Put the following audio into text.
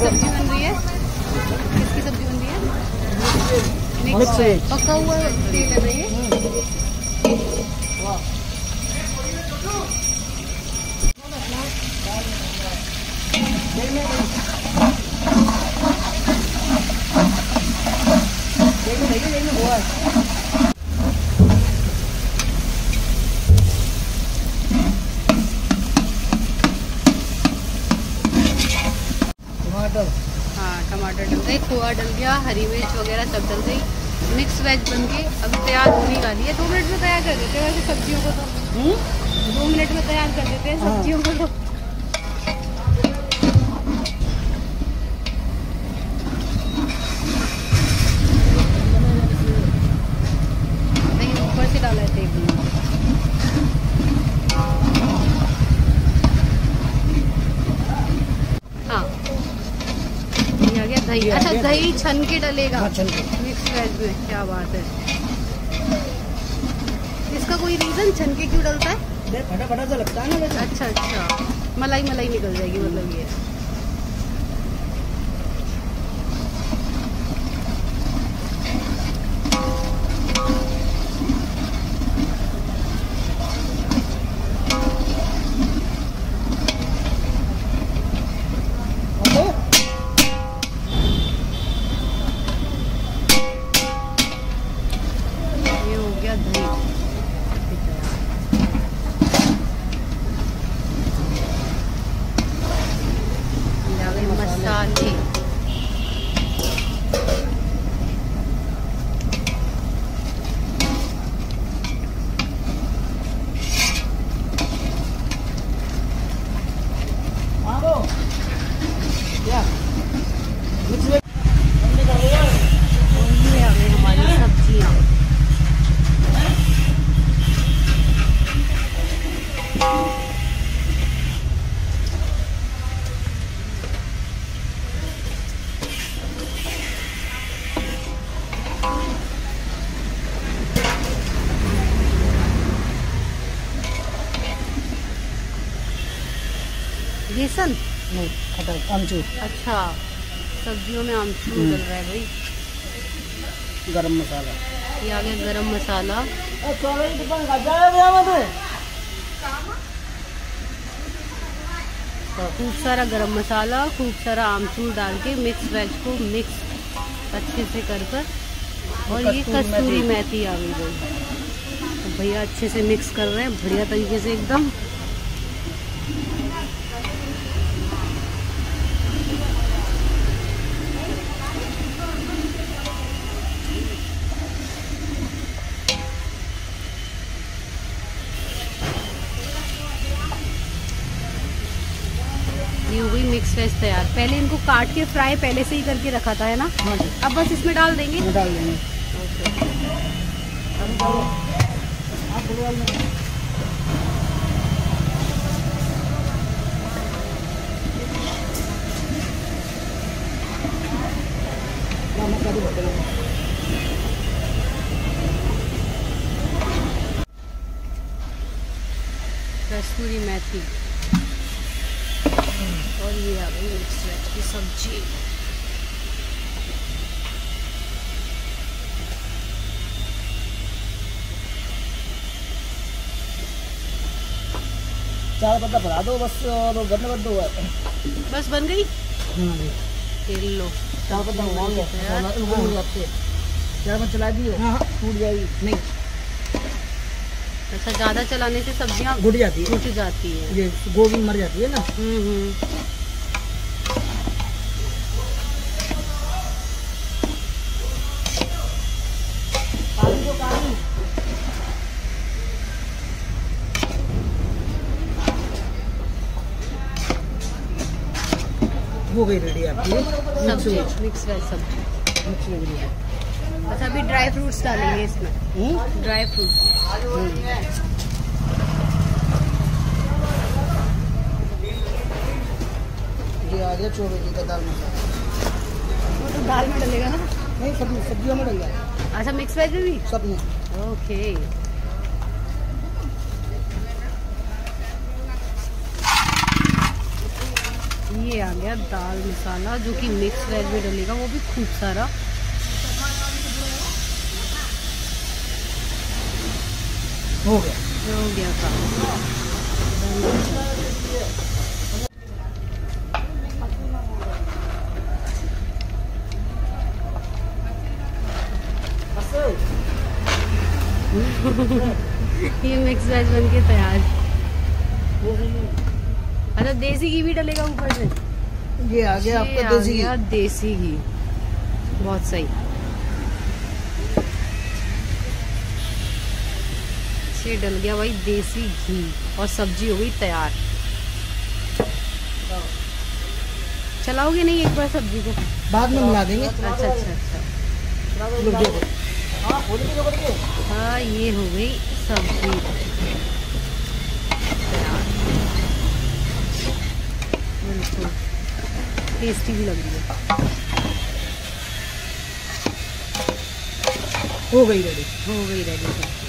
सब्ज़ी बन रही है। किसकी सब्ज़ी बन रही है? पका हुआ तेल है ना ये? टमाटर हाँ टमाटर डल गए खोआ डल गया हरी मिर्च वगैरह सब डल गई। मिक्स वेज बन के अभी तैयार होने वाली है। दो मिनट में तैयार कर देते हैं वैसे सब्जियों को तो। दो मिनट में तैयार कर देते हैं हाँ। सब्जियों को तो नहीं ऊपर से डाला है तेल हाँ दही अच्छा दही छन के डलेगा। हाँ मिक्स वेज में क्या बात है। इसका कोई रीजन छन के क्यों डलता है? फटा फटा तो लगता है ना अच्छा अच्छा। मलाई मलाई निकल जाएगी मतलब ये। बेसन? नहीं खटा आमचूर। अच्छा सब्जियों में आमचूर हम्म। डल रहा है भाई। गरम मसाला। ये आ गया गरम मसाला। खूब सारा गरम मसाला खूब सारा आमचूर डाल के मिक्स वेज को मिक्स अच्छे से कर कर। और ये कस्तूरी। मेथी। आ गई भाई। तो भैया अच्छे से मिक्स कर रहे हैं बढ़िया तरीके से एकदम ये वेज तैयार। पहले इनको काट के फ्राई पहले से ही करके रखा था है ना? हाँ जी। अब बस इसमें डाल देंगे। डाल देंगे। कस्तूरी मेथी। और ये आ गई मिक्स वेज की सब्ज़ी। चार पत्ता भरा दो बस और बंद कर दो बस बन गई? हाँ तेल लो। चार पत्ता लगते चार में चला दियो हाँ। हाँ टूट जाएगी नहीं। अच्छा ज़्यादा चलाने से सब्ज़ियाँ घुट जाती है। टूट जाती है। ये गोभी मर जाती है ना? हम्म हम्म। हो गई रेडी आपकी। मिक्स वेज सब्ज़ी। मिक्स वेज अच्छा अभी ड्राई फ्रूट्स डालेंगे इसमें। हम्म? Dry fruits. ये आ गया चौबे जी का दाल मसाला। वो तो दाल में डलेगा ना? नहीं सब में सब्जियों में डल जाए अच्छा मिक्स वेज में भी? सब में। ओके। ये आ गया दाल मसाला जो कि मिक्स वेज में डलेगा वो भी खूब सारा। हो गया। हो गया ये मिक्स वेज बन के तैयार। अच्छा देसी घी भी डलेगा ऊपर से? ये आ गया आपका देसी घी। देसी घी। बहुत सही। ये डल गया भाई देसी घी और सब्ज़ी हो गई तैयार। चलाओगे नहीं एक बार सब्ज़ी को? बाद में मिला देंगे। अच्छा अच्छा अच्छा हाँ के हाँ ये हो गई सब्ज़ी। बिल्कुल टेस्टी भी लग रही है। हो गई रेडी हो गई रेडी